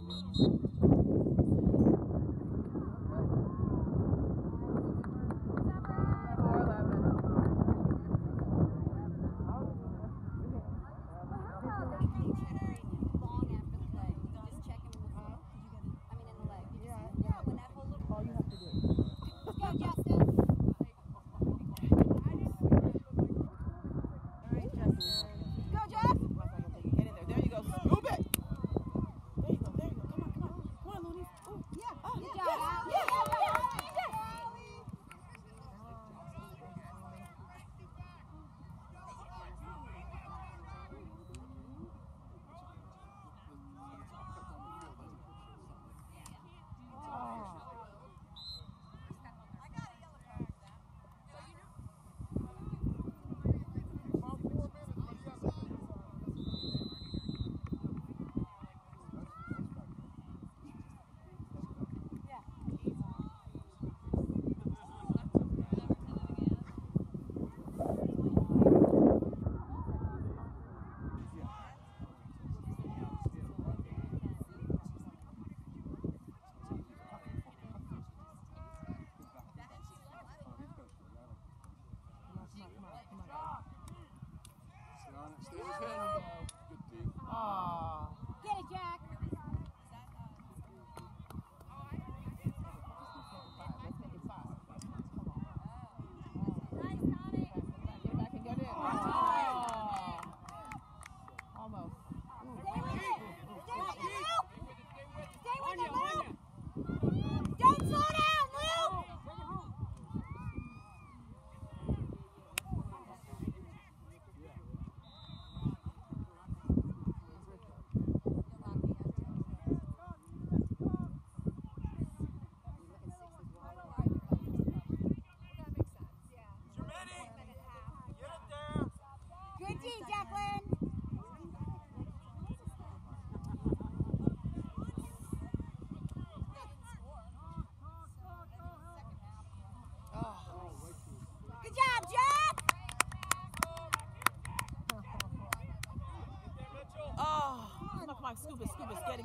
Amen.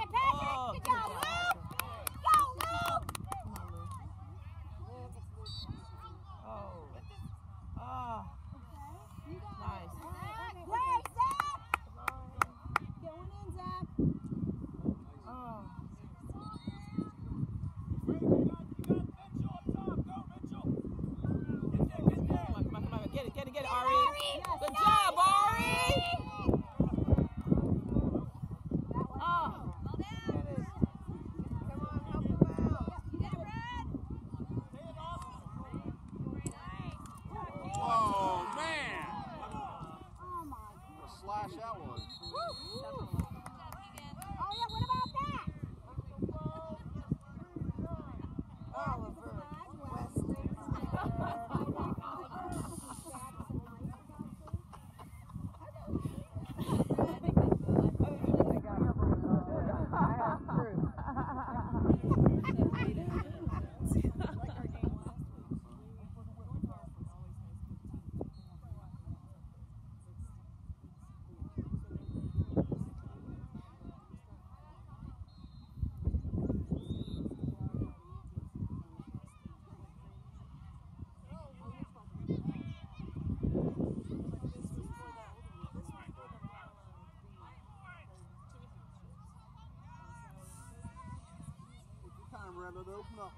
it. hope not.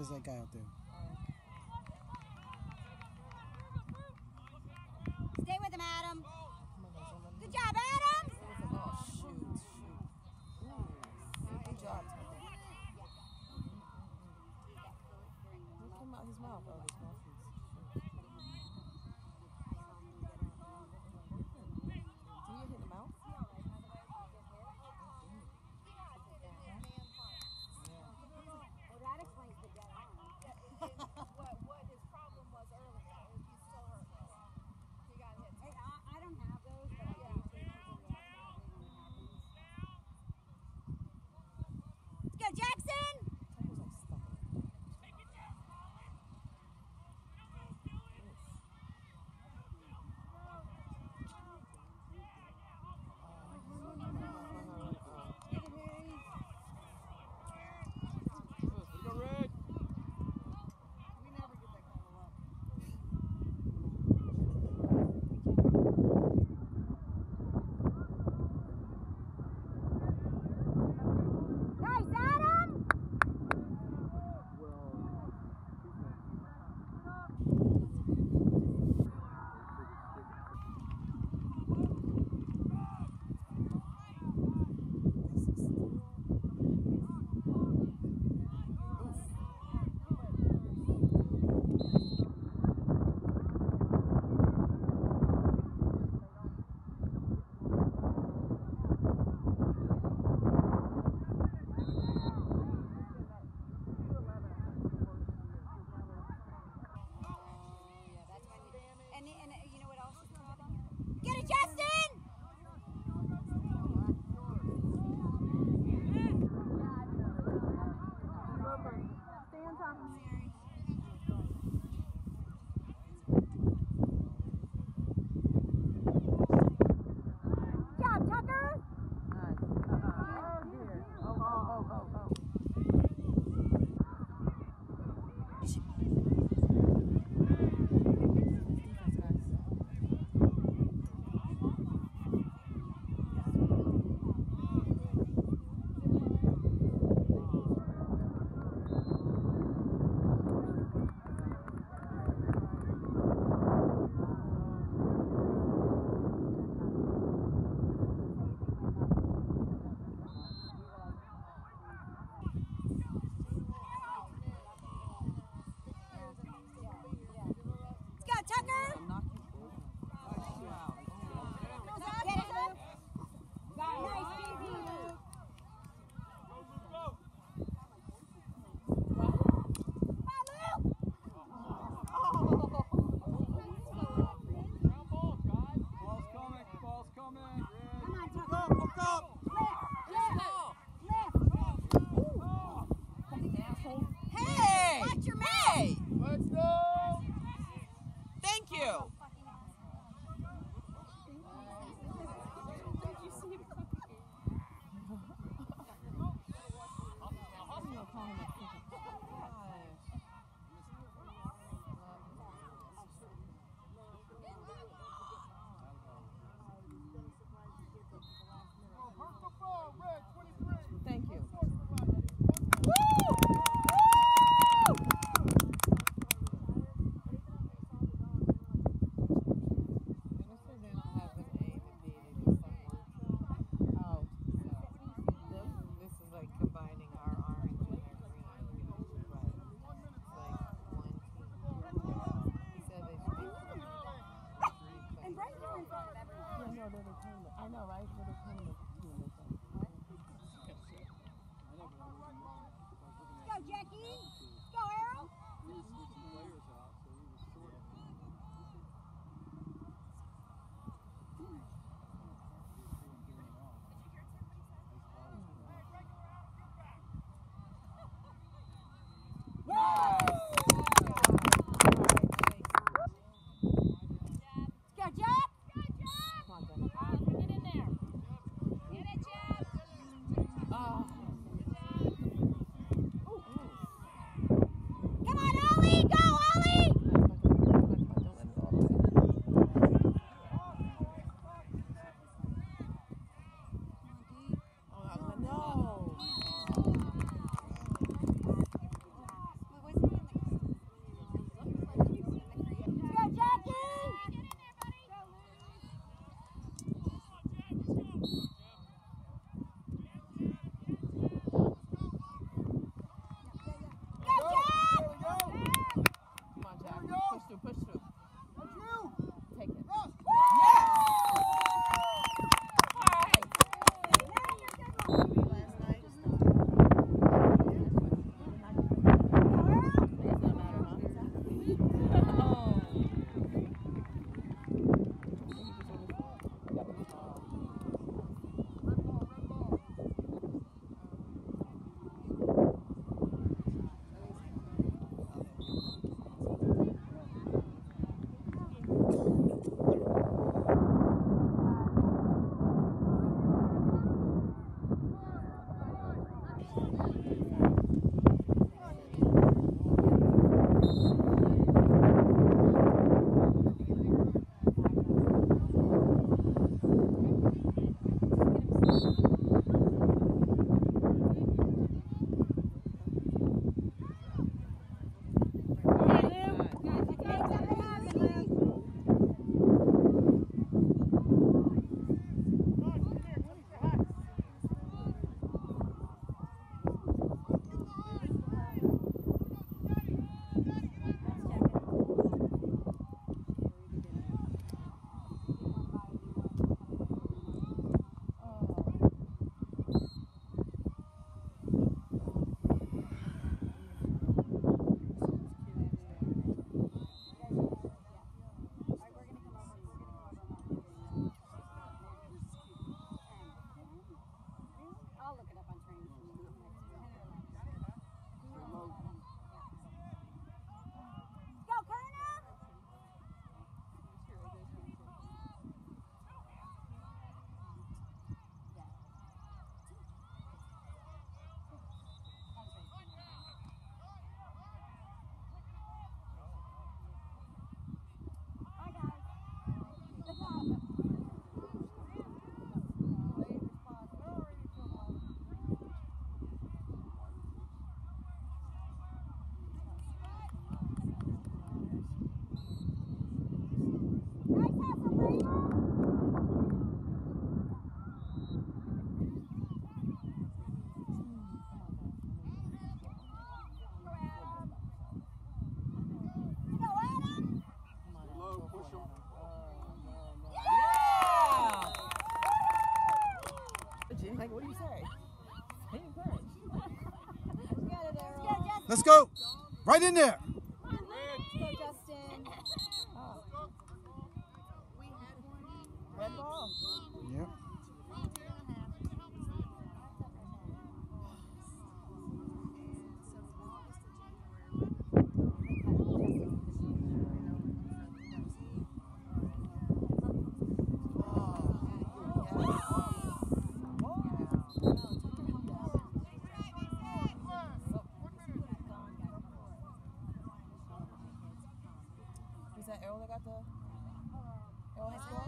He has that guy out there. Let's go. Right in there. 的，然后。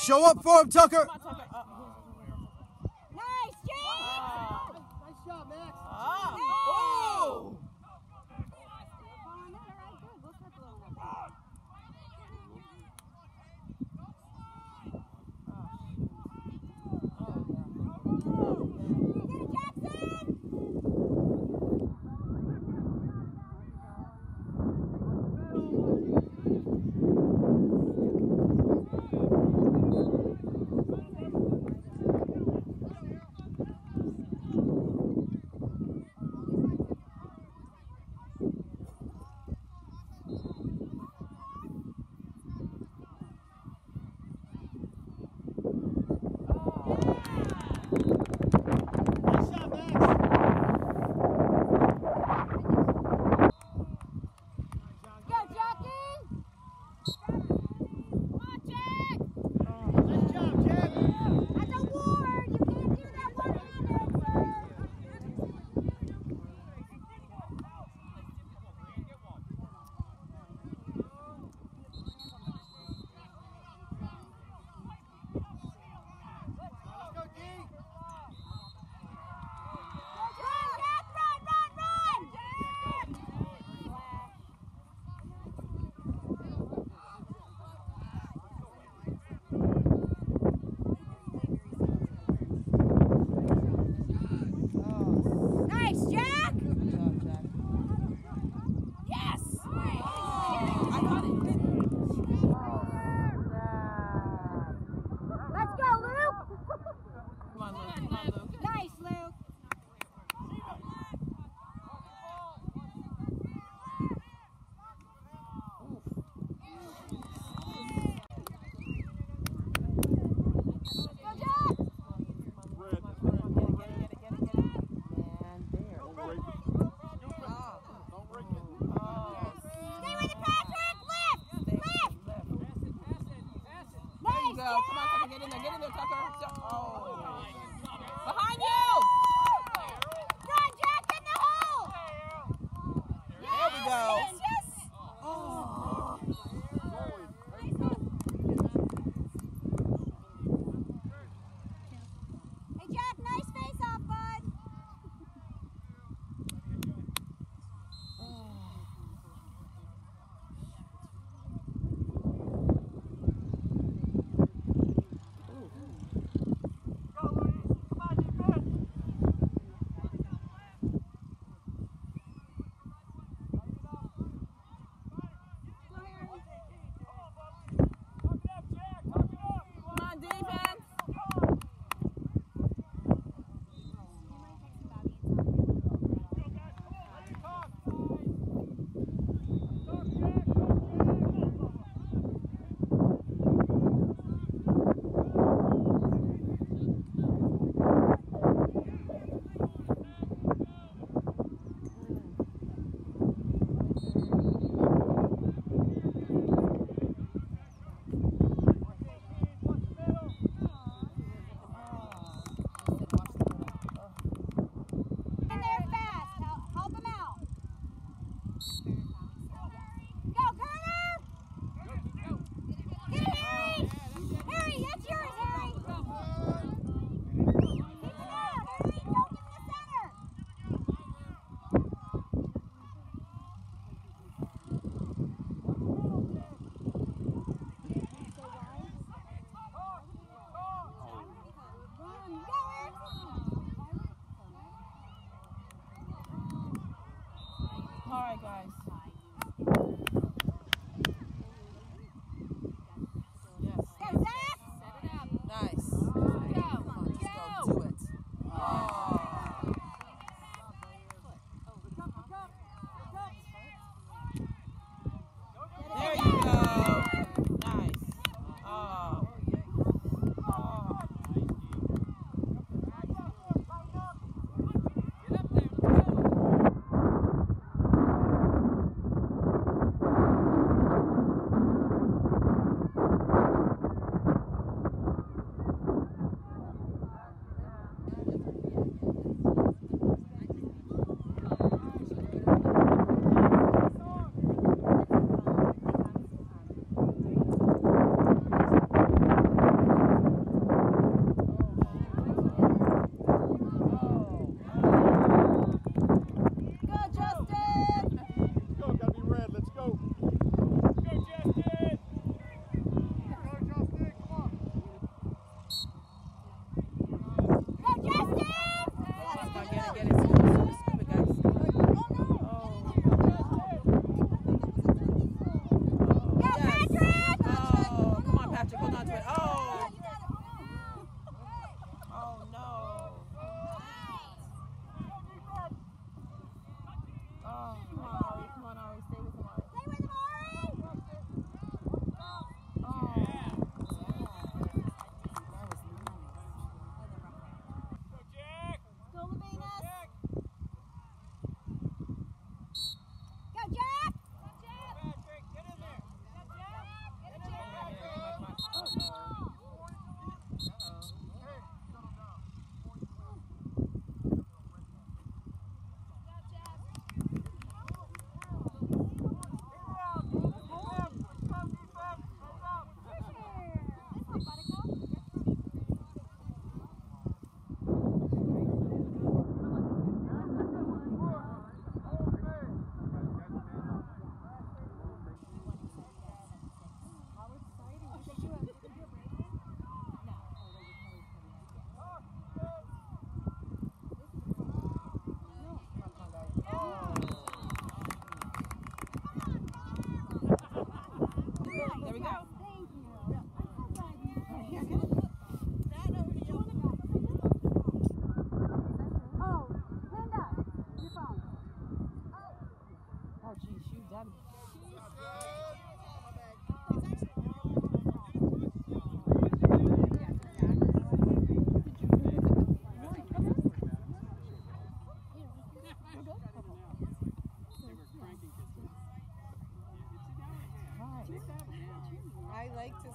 Show up for him, Tucker. Right, guys. like to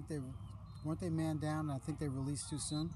think they weren't they man down, and I think they released too soon.